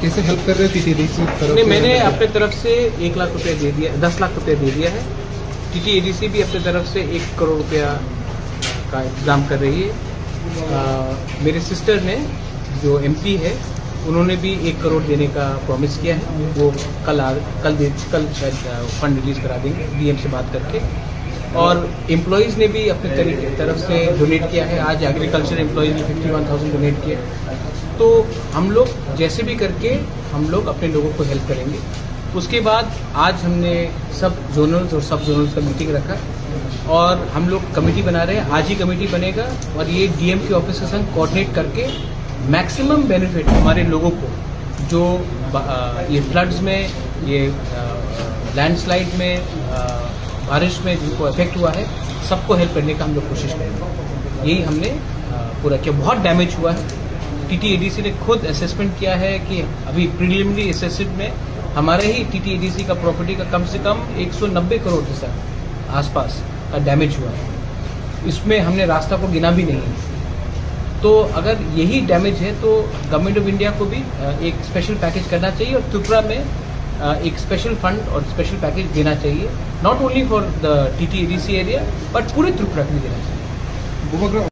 कैसे हेल्प कर रहे थे टीटी की तरफ़ नहीं मैंने अपने तरफ़ से एक लाख रुपए दे दिया दस लाख रुपए दे दिया है टीटी एडीसी भी अपने तरफ़ से एक करोड़ रुपया का इंतज़ाम कर रही है। आ, मेरे सिस्टर ने जो एमपी है उन्होंने भी एक करोड़ देने का प्रॉमिस किया है। वो कल आ, कल दे कल शायद फंड रिलीज़ करा देंगे डीएम से बात करके। और एम्प्लॉयज़ ने भी अपने तरफ़ से डोनेट किया है। आज एग्रीकल्चर एम्प्लॉयज़ ने फिफ्टी वन थाउज़ेंड डोनेट किया तो हम लोग जैसे भी करके हम लोग अपने लोगों को हेल्प करेंगे। उसके बाद आज हमने सब जोनल्स और सब जोनल्स का मीटिंग रखा और हम लोग कमेटी बना रहे हैं। आज ही कमेटी बनेगा और ये डीएम के ऑफ़िस के संग कोऑर्डिनेट करके मैक्सिमम बेनिफिट हमारे लोगों को, जो ये फ्लड्स में, ये लैंडस्लाइड में बारिश में जिनको इफ़ेक्ट हुआ है, सबको हेल्प करने का हम लोग कोशिश करेंगे यही हमने पूरा किया। बहुत डैमेज हुआ है। टीटी एडीसी ने खुद असेसमेंट किया है कि अभी प्रिलिमिनरी असेसमेंट में हमारे ही टीटी एडीसी का प्रॉपर्टी का कम से कम 190 करोड़ साथ आसपास का डैमेज हुआ है। इसमें हमने रास्ता को गिना भी नहीं तो अगर यही डैमेज है तो गवर्नमेंट ऑफ़ इंडिया को भी एक स्पेशल पैकेज करना चाहिए और त्रिपुरा में एक स्पेशल फंड और स्पेशल पैकेज देना चाहिए. Not only for the T T area but पूरे त्रिपुरा के देना चाहिए.